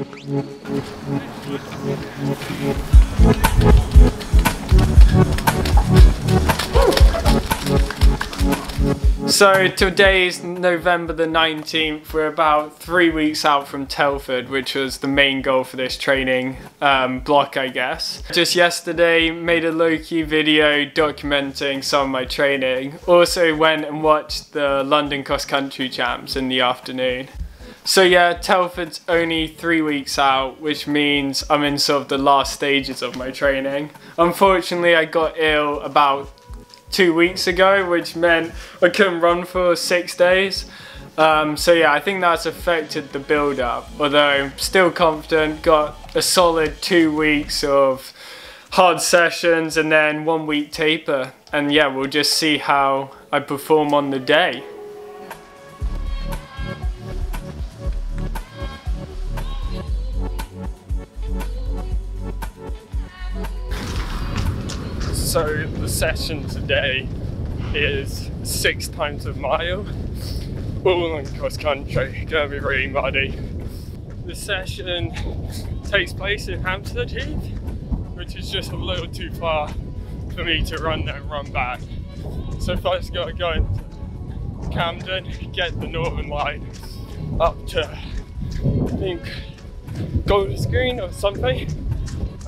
So today is November the 19th. We're about three weeks out from Telford, which was the main goal for this training um, block, I guess. Just yesterday, made a low-key video documenting some of my training. Also went and watched the London Cross Country Champs in the afternoon. So yeah, Telford's only three weeks out, which means I'm in sort of the last stages of my training. Unfortunately, I got ill about two weeks ago, which meant I couldn't run for six days. Um, so yeah, I think that's affected the build up. Although still confident, got a solid two weeks of hard sessions and then one week taper. And yeah, we'll just see how I perform on the day. So the session today is six times a mile, all in cross country, gonna be really muddy. The session takes place in Hampstead Heath, which is just a little too far for me to run there and run back. So first gotta go into Camden, get the Northern Line up to, I think, Golders Green or something,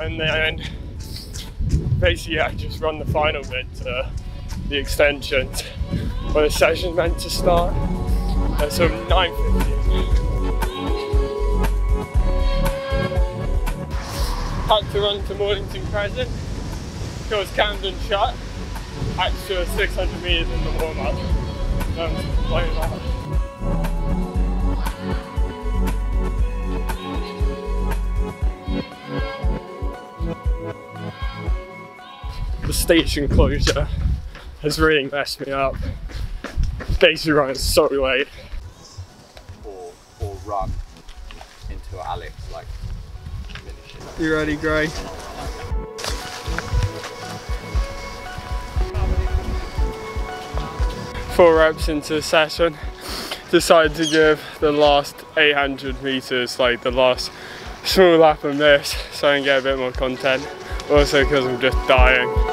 and then basically I just run the final bit to the extensions where the session's meant to start sort of 9.15. Had to run to Mornington Crescent because Camden shut, extra 600 metres in the warm-up. Um, station closure has really messed me up. Basically running so late. Or, or run into Alex, like finish. You ready, Gray? Four reps into the session, decided to give the last 800 meters, like the last small lap of this, so I can get a bit more content. Also because I'm just dying.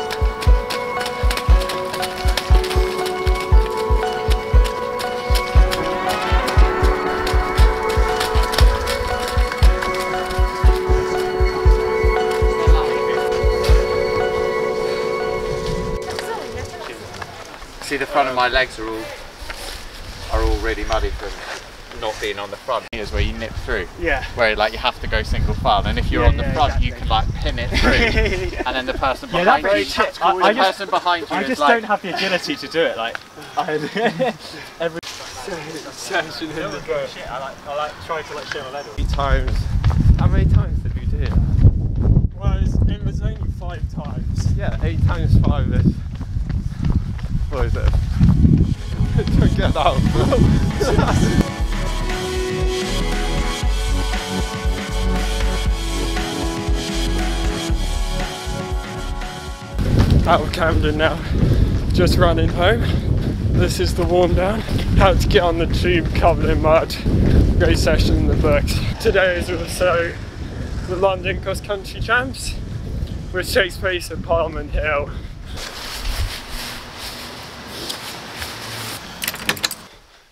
See the front of my legs are all are all really muddy from not being on the front. Here's where you nip through. Yeah. Where like you have to go single file, and if you're Yeah, on the yeah, front, exactly. you can like pin it through, Yeah. and then the person behind that's you, very tactical, the I just- person behind you I just like, don't have the agility to do it. Like, I, every Session in the book. shit, I like, I like trying to like show my level. times. How many times did we do it? Well, it was, it was only five times. Yeah, eight times five is. What is it? Don't get that. Out of Camden now, just running home. This is the warm down. How to get on the tube covered in mud. Great session in the books. Today is also the London Cross Country Champs, which takes place at Parliament Hill.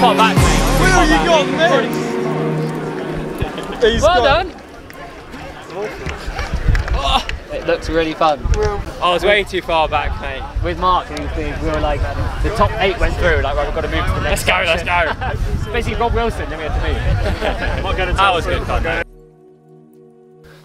Pop back, mate. Where you gone, mate? well done. It looks really fun. Oh, I was way too far back, mate. With Mark, we were like, the top eight went through, like, we've got to move to the next Let's go, section. let's go. Basically, Rob Wilson, then we had to move. I was good fun,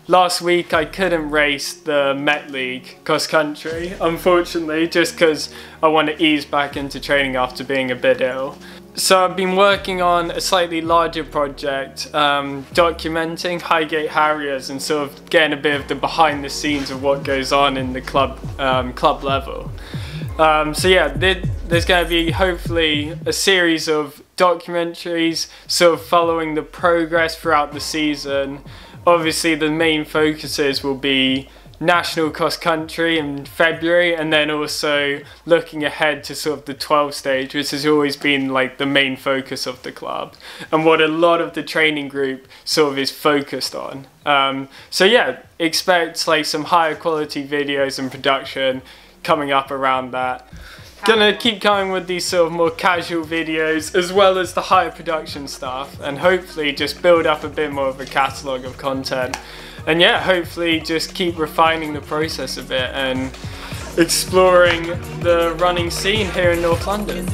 Last week I couldn't race the Met League cross country, unfortunately, just because I want to ease back into training after being a bit ill. So I've been working on a slightly larger project, um, documenting Highgate Harriers and sort of getting a bit of the behind the scenes of what goes on in the club um, club level. Um, so yeah, there's going to be hopefully a series of documentaries, sort of following the progress throughout the season. Obviously, the main focuses will be national cross country in February, and then also looking ahead to sort of the 12 stage, which has always been like the main focus of the club, and what a lot of the training group sort of is focused on. Um, so yeah, expect like some higher quality videos and production coming up around that. Gonna keep going with these sort of more casual videos as well as the higher production stuff and hopefully just build up a bit more of a catalogue of content and yeah, hopefully just keep refining the process a bit and exploring the running scene here in North London.